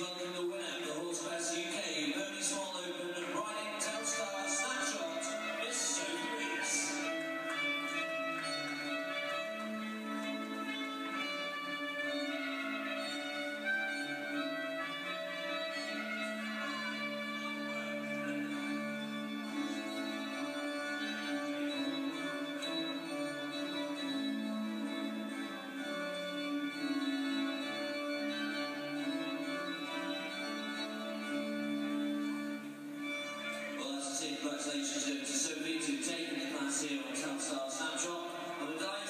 please welcome the winner congratulations to, Sophie to taking the class here on Telstar Snapshot. And we're delighted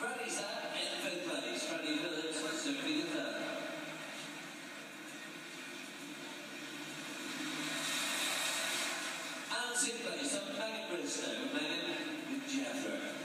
Freddie's there in Sophie the third. And sixth place up Megan Bristow. Megan with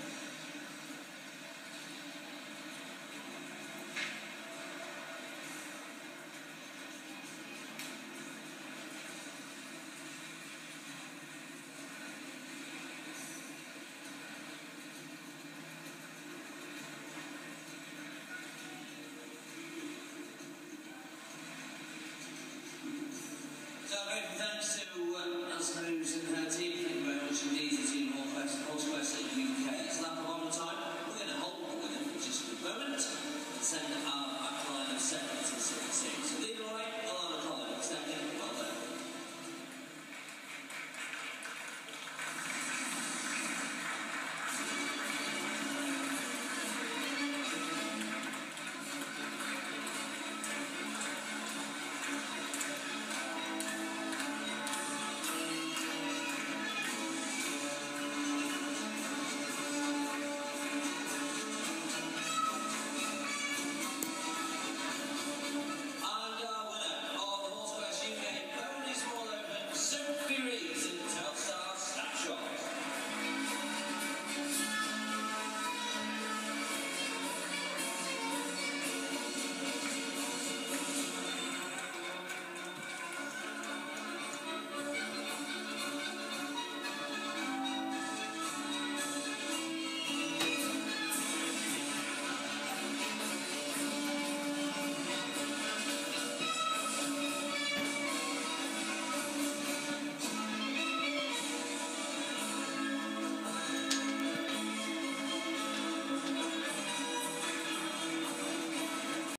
Jeffro. So, great thanks to um,